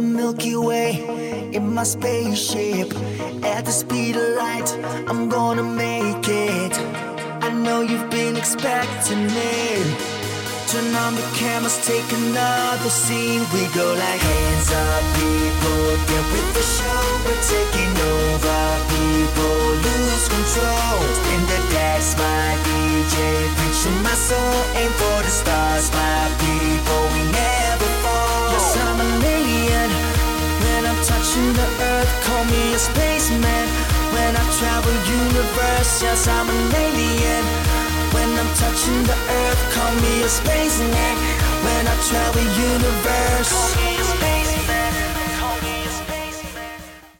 Milky Way in my spaceship. At the speed of light, I'm gonna make it. I know you've been expecting it. Turn on the cameras, take another scene. We go like hands up, people. Get with the show, we're taking over. People lose control. In the decks, my DJ preaching my soul. Aim for the stars, my Touching the earth, call me a spaceman. When I travel universe, yes, I'm an alien. When I'm touching the earth, call me a spaceman. When I travel universe.